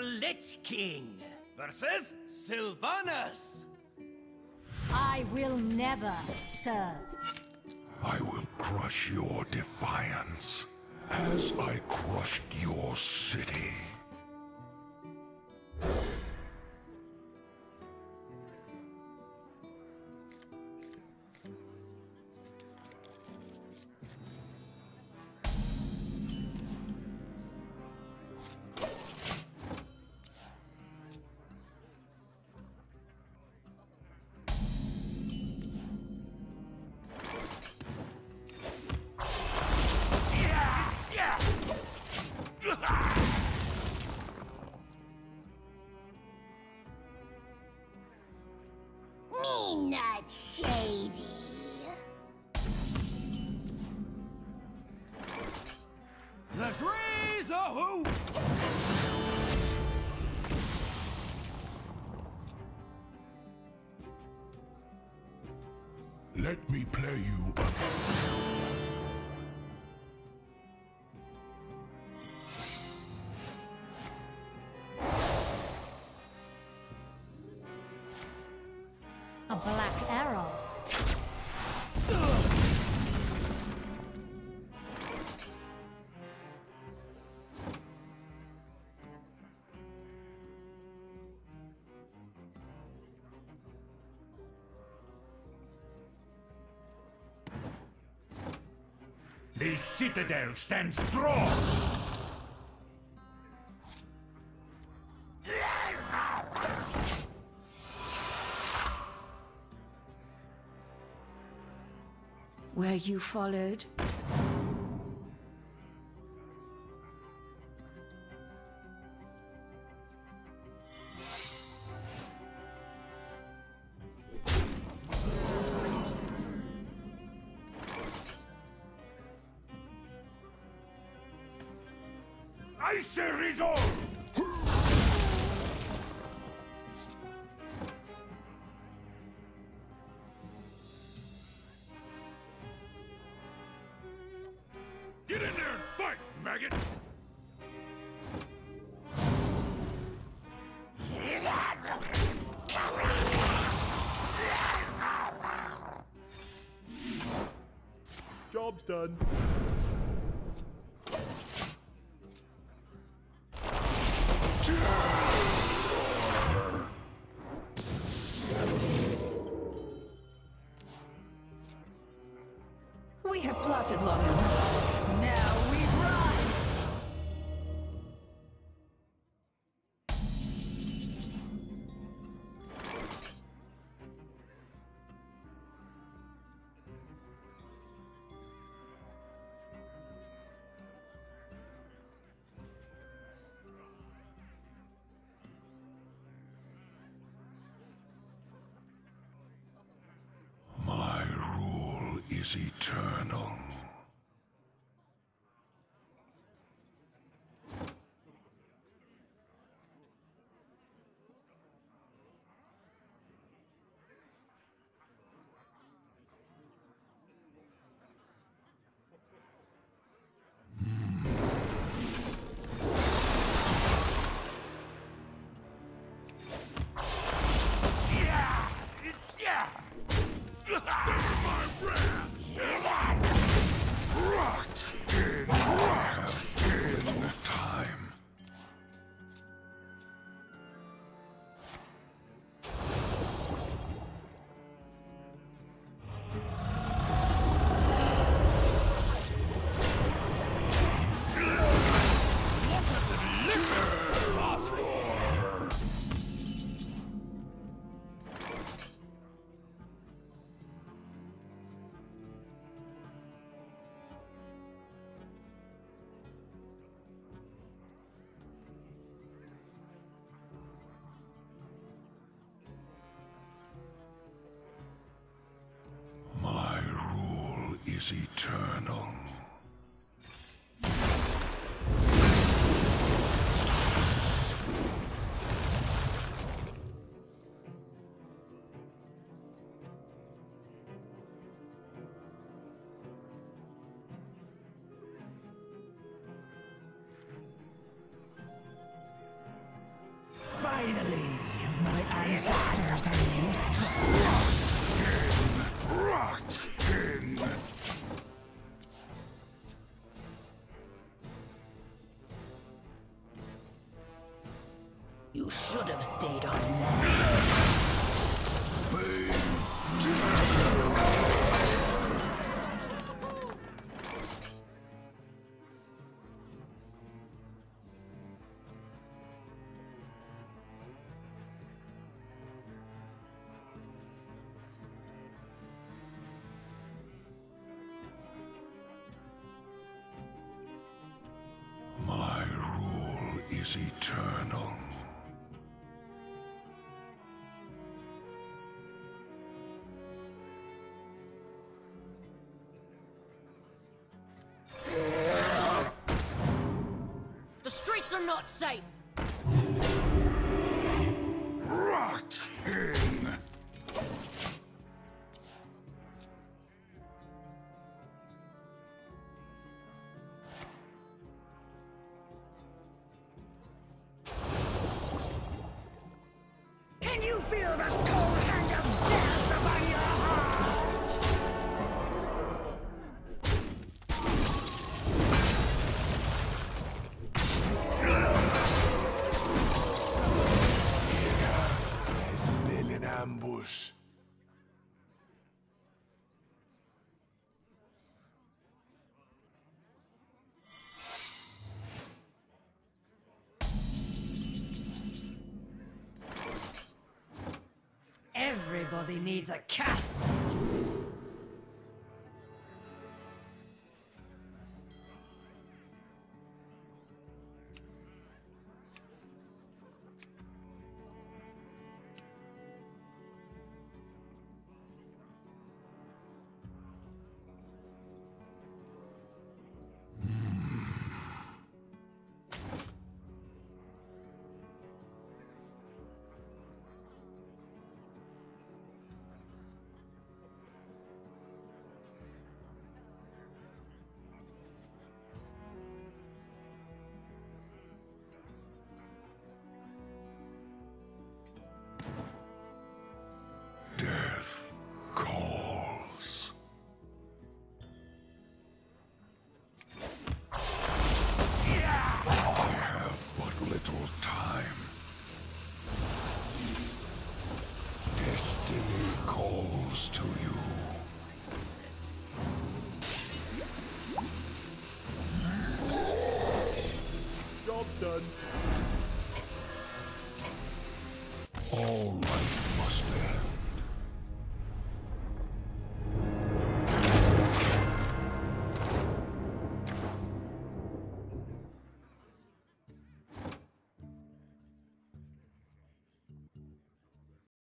the Lich King versus Sylvanas. I will never serve. I will crush your defiance as I crushed your city. Shady. Let's raise the hoop! Let me play you A black arrow. The citadel stands strong! Were you followed? Icy resolve! Get in there and fight, maggot! Job's done. We have plotted long enough. Now is eternal. Eternal. Have stayed on. My rule is eternal. Not safe. Can you feel the Everybody needs a casket. To you.